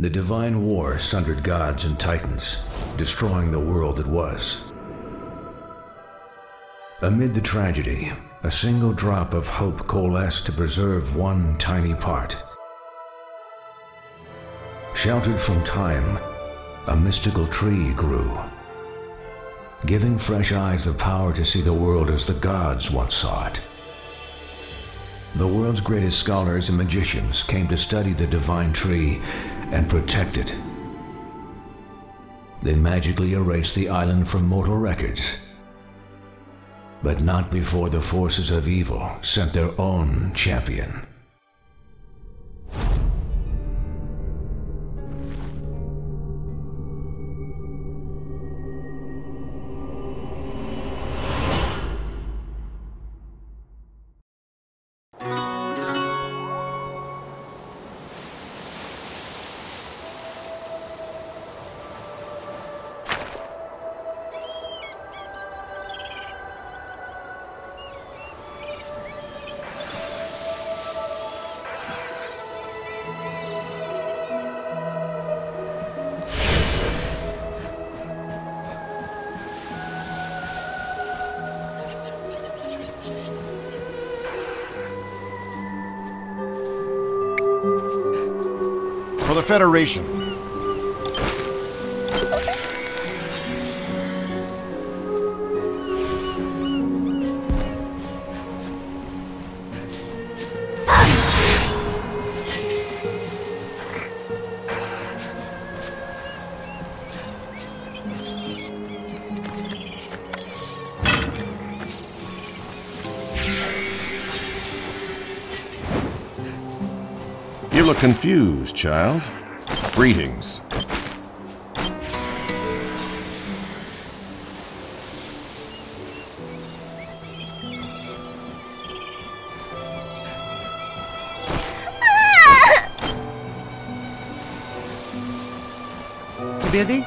The Divine War sundered gods and titans, destroying the world that was. Amid the tragedy, a single drop of hope coalesced to preserve one tiny part. Sheltered from time, a mystical tree grew, giving fresh eyes the power to see the world as the gods once saw it. The world's greatest scholars and magicians came to study the divine tree and protect it. They magically erased the island from mortal records. But not before the forces of evil sent their own champion. The Federation. Confused, child. Greetings. Busy?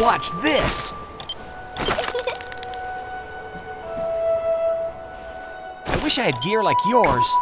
Watch this! I wish I had gear like yours.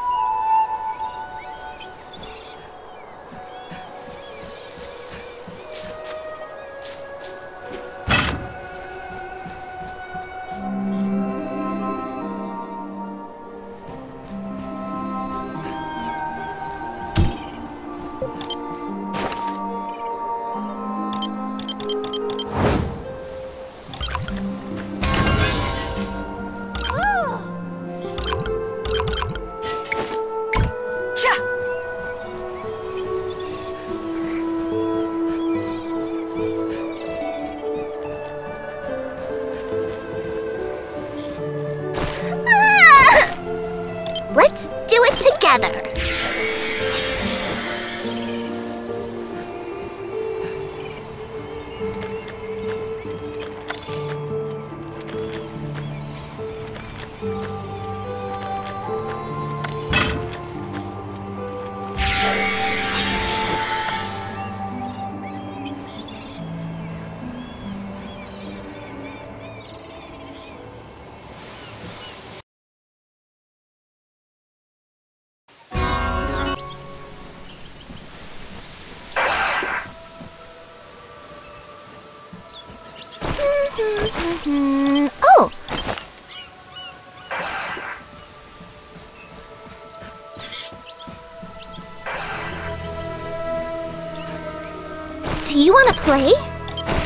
Let's do it together.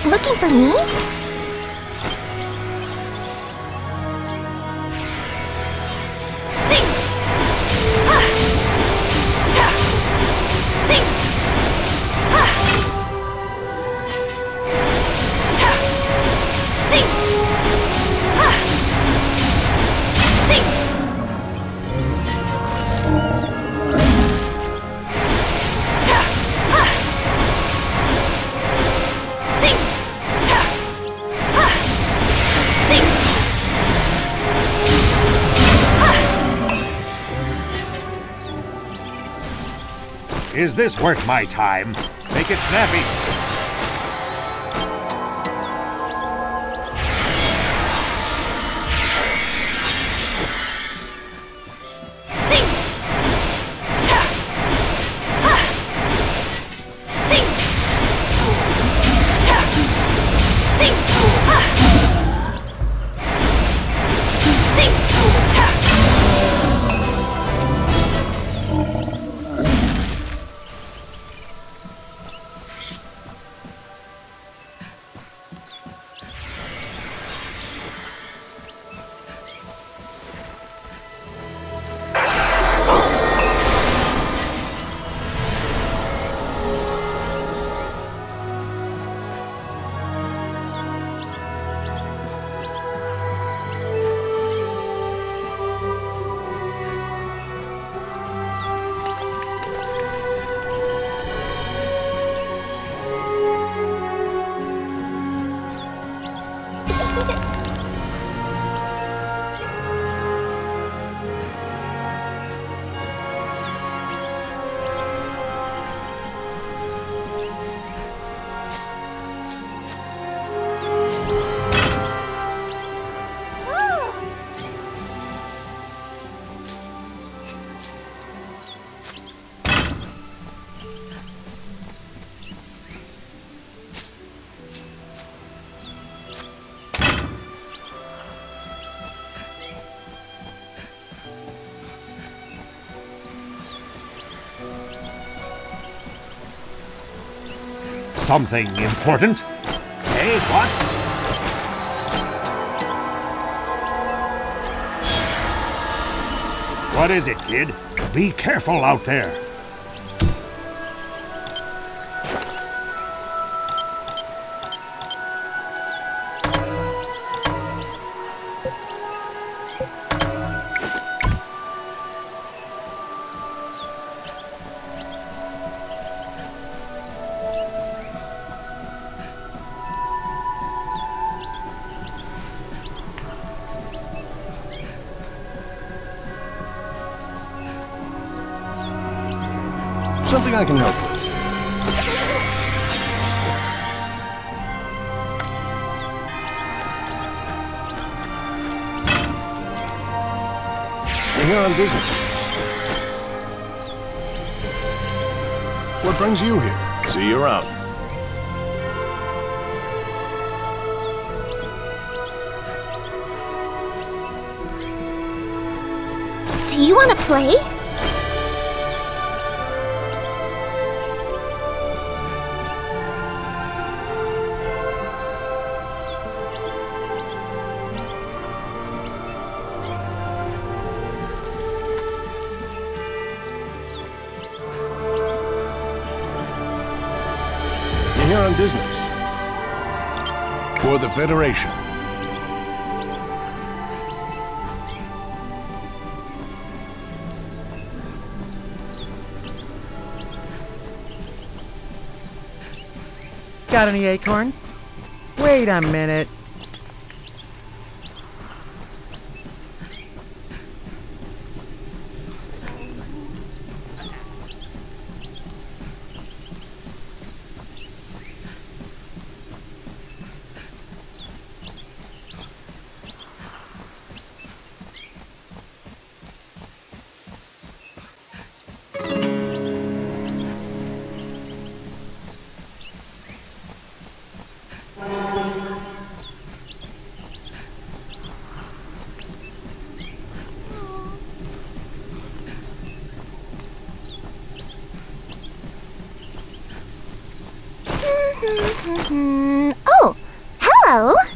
Looking for me? Is this worth my time? Make it snappy. Something important? Hey, what? What is it, kid? Be careful out there. Something I can help with. You're here on business. What brings you here? See you around. Do you want to play? Here on business. For the Federation. Got any acorns? Wait a minute. Mm-hmm. Mm-hmm. Mm-hmm. oh, hello!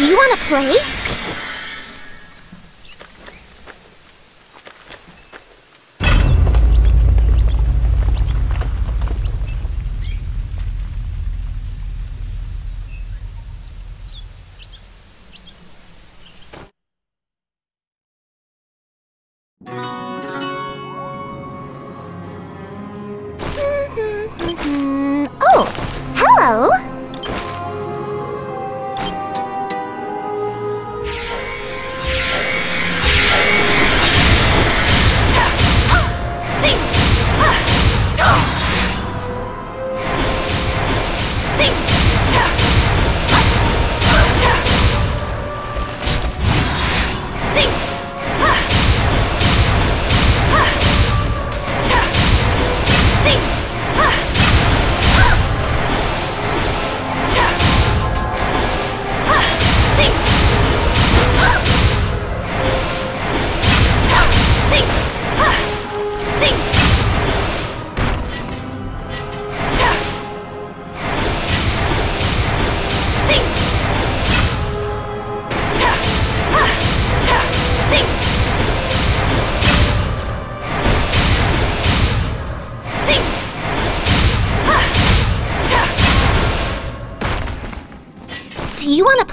Do you want to play?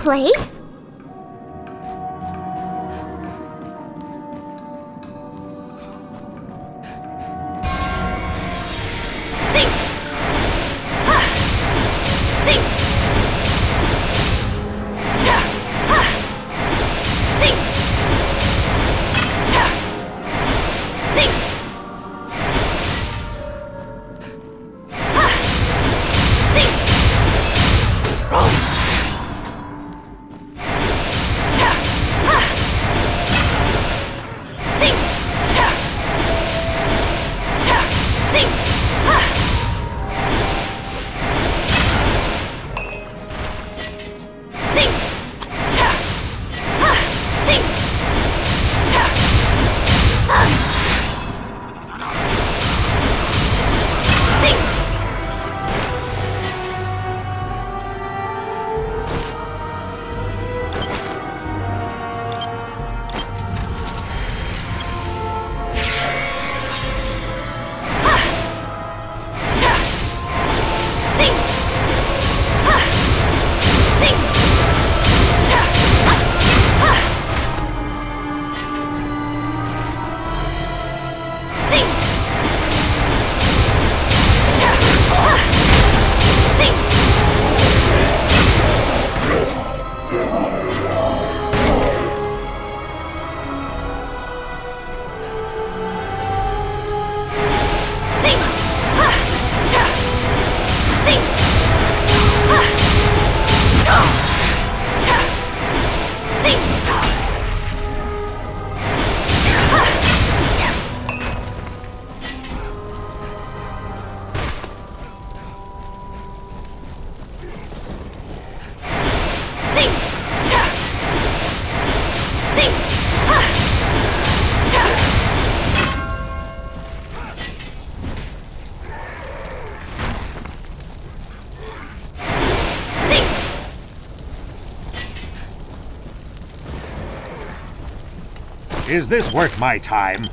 Play? Is this worth my time?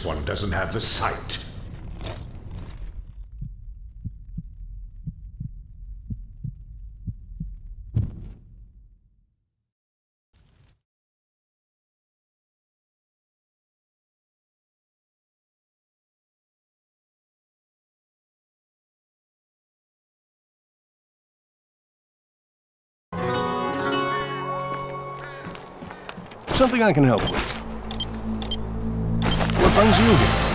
This one doesn't have the sight. Something I can help with. What brings you here?